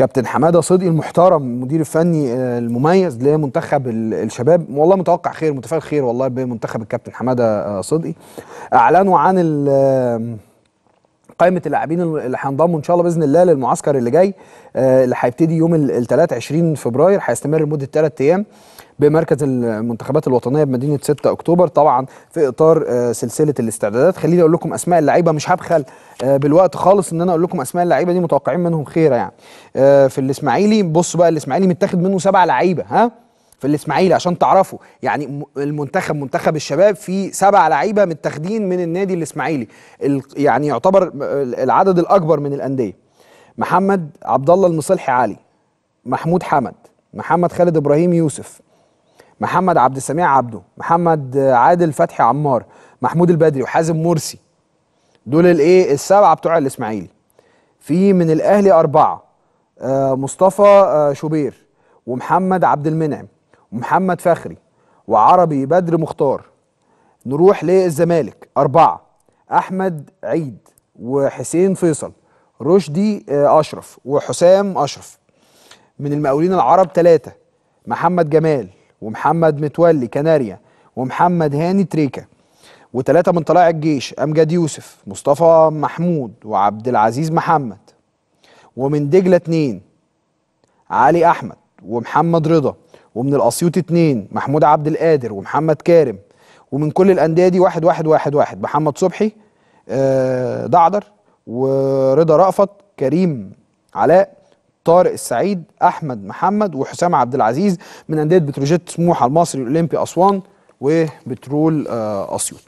كابتن حماده صدقي المحترم المدير الفني آه، المميز لمنتخب ال- الشباب. والله متوقع خير متفائل خير والله بمنتخب الكابتن حماده آه، صدقي. أعلنوا عن قائمة اللاعبين اللي هينضموا إن شاء الله بإذن الله للمعسكر اللي جاي آه، اللي هيبتدي يوم الثلاث 20 فبراير هيستمر لمدة ثلاث أيام بمركز المنتخبات الوطنية بمدينة 6 أكتوبر طبعا في إطار آه، سلسلة الاستعدادات. خليني أقول لكم أسماء اللعيبة مش هبخل آه، بالوقت خالص إن أنا أقول لكم أسماء اللعيبة دي متوقعين منهم خيرة يعني. في الإسماعيلي بصوا بقى الإسماعيلي متاخد منه سبع لعيبة ها؟ في الإسماعيلي عشان تعرفوا يعني المنتخب منتخب الشباب فيه سبع لعيبة متاخدين من النادي الإسماعيلي. ال- يعني يعتبر العدد الأكبر من الأندية. محمد عبد الله المصلحي علي محمود حمد محمد خالد إبراهيم يوسف محمد عبد السميع عبده محمد عادل فتحي عمار محمود البدري وحازم مرسي. دول الإيه السبعة بتوع الإسماعيلي. في من الأهلي أربعة آه مصطفى آه شوبير ومحمد عبد المنعم. ومحمد فخري وعربي بدر مختار نروح للزمالك أربعة أحمد عيد وحسين فيصل رشدي آه، أشرف وحسام أشرف. من المقاولين العرب ثلاثة محمد جمال ومحمد متولي كناريا ومحمد هاني تريكا وثلاثة من طلائع الجيش أمجد يوسف مصطفى محمود وعبد العزيز محمد. ومن دجلة اتنين علي أحمد ومحمد رضا. ومن الأسيوط اتنين محمود عبد القادر ومحمد كارم. ومن كل الأندية دي واحد واحد واحد واحد محمد صبحي آه، دعدر ورضا رأفت كريم علاء طارق السعيد أحمد محمد وحسام عبد العزيز من أندية بتروجيت سموحة المصري الأولمبي أسوان وبترول آه، أسيوط.